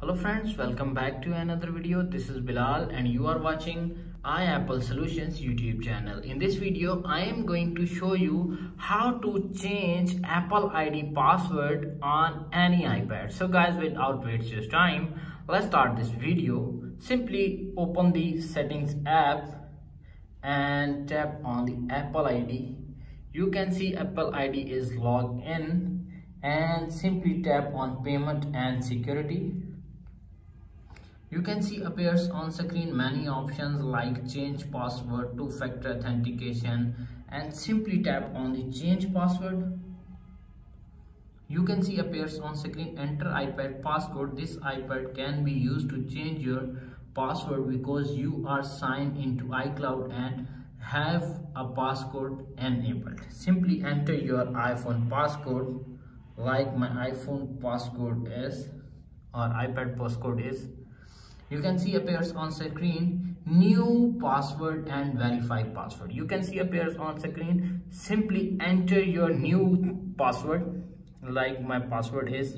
Hello friends, welcome back to another video. This is Bilal and you are watching iApple Solutions YouTube channel. In this video, I am going to show you how to change Apple ID password on any iPad. So guys, without wasting your time, let's start this video. Simply open the settings app and tap on the Apple ID. You can see Apple ID is logged in and simply tap on payment and security you can see appears on screen many options like change password, two-factor authentication and simply tap on the change password. You can see appears on screen enter iPad passcode. This iPad can be used to change your password because you are signed into iCloud and have a passcode enabled. Simply enter your iPhone passcode like my iPhone passcode is or iPad passcode is you can see appears on screen new password and verify password. You can see appears on screen simply enter your new password like my password is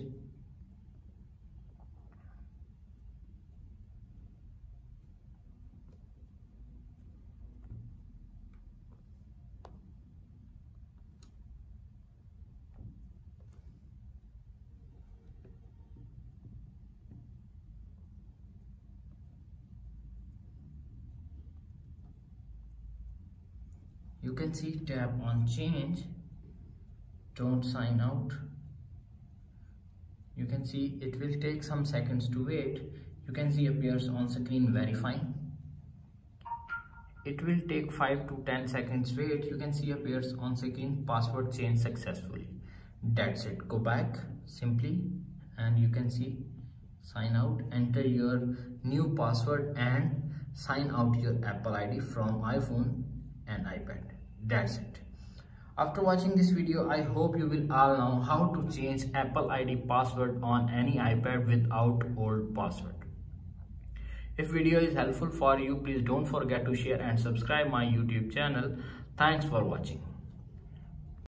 you can see tap on change. Don't sign out. You can see it will take some seconds to wait. You can see appears on screen verifying it will take 5 to 10 seconds wait. You can see appears on screen password change successfully. That's it. Go back simply and you can see sign out enter your new password and sign out your apple id from iphone and ipad. That's it. After watching this video i hope you will all know how to change apple id password on any ipad without old password. If video is helpful for you please don't forget to share and subscribe my youtube channel. Thanks for watching